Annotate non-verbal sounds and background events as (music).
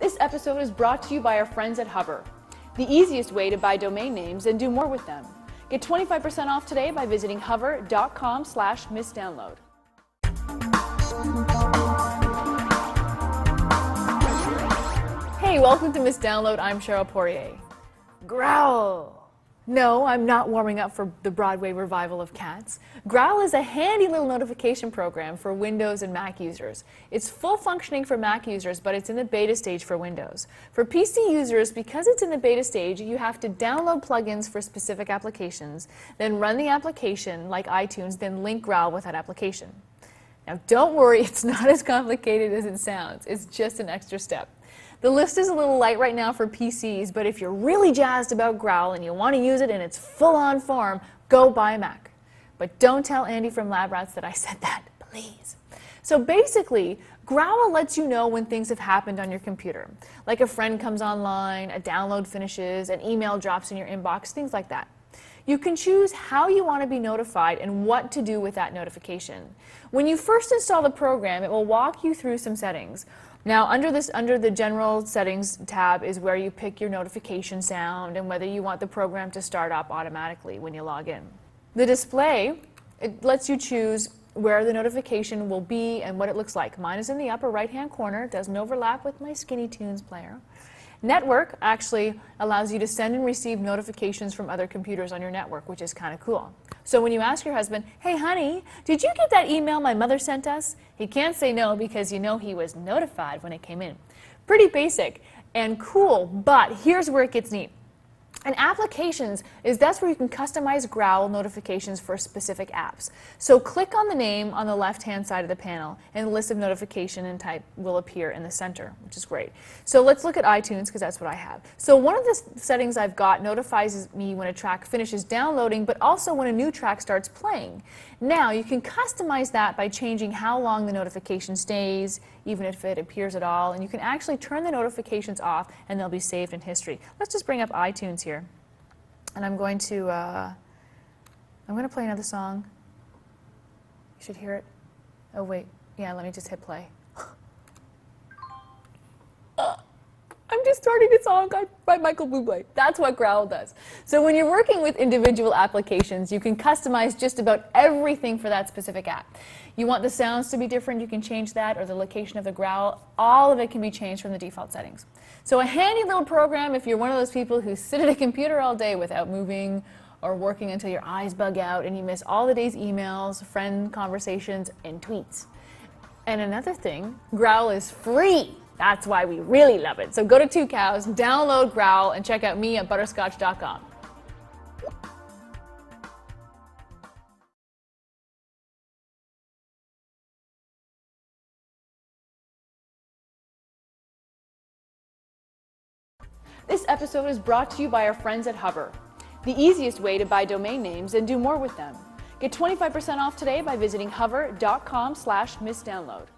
This episode is brought to you by our friends at Hover, the easiest way to buy domain names and do more with them. Get 25% off today by visiting hover.com slash missdownload. Hey, welcome to Miss Download. I'm Cheryl Poirier. Growl. No, I'm not warming up for the Broadway revival of Cats. Growl is a handy little notification program for Windows and Mac users. It's full functioning for Mac users, but it's in the beta stage for Windows. For PC users, because it's in the beta stage, you have to download plugins for specific applications, then run the application like iTunes, then link Growl with that application. Now, don't worry, (laughs) it's not as complicated as it sounds. It's just an extra step. The list is a little light right now for PCs, but if you're really jazzed about Growl and you want to use it in its full-on form, go buy a Mac. But don't tell Andy from Lab Rats that I said that, please. So basically, Growl lets you know when things have happened on your computer. Like a friend comes online, a download finishes, an email drops in your inbox, things like that. You can choose how you want to be notified and what to do with that notification. When you first install the program, it will walk you through some settings. Now, under this, under the General Settings tab is where you pick your notification sound and whether you want the program to start up automatically when you log in. The display, it lets you choose where the notification will be and what it looks like. Mine is in the upper right-hand corner. It doesn't overlap with my Skinny Tunes player. Network actually allows you to send and receive notifications from other computers on your network, which is kind of cool. So when you ask your husband, hey honey, did you get that email my mother sent us? He can't say no because you know he was notified when it came in. Pretty basic and cool, but here's where it gets neat. And applications is that's where you can customize Growl notifications for specific apps. So click on the name on the left-hand side of the panel and the list of notification and type will appear in the center, which is great. So let's look at iTunes because that's what I have. So one of the settings I've got notifies me when a track finishes downloading, but also when a new track starts playing. Now you can customize that by changing how long the notification stays, even if it appears at all, and you can actually turn the notifications off and they'll be saved in history. Let's just bring up iTunes here, and I'm going to uh, I'm going to play another song. You should hear it. Oh wait, yeah. Let me just hit play. Just starting a song by Michael Bublé. That's what Growl does. So when you're working with individual applications, you can customize just about everything for that specific app. You want the sounds to be different, you can change that, or the location of the growl. All of it can be changed from the default settings. So a handy little program if you're one of those people who sit at a computer all day without moving or working until your eyes bug out and you miss all the day's emails, friend conversations, and tweets. And another thing, Growl is free. That's why we really love it. So go to Tucows, download Growl, and check out me at butterscotch.com. This episode is brought to you by our friends at Hover, the easiest way to buy domain names and do more with them. Get 25% off today by visiting hover.com slash missdownload.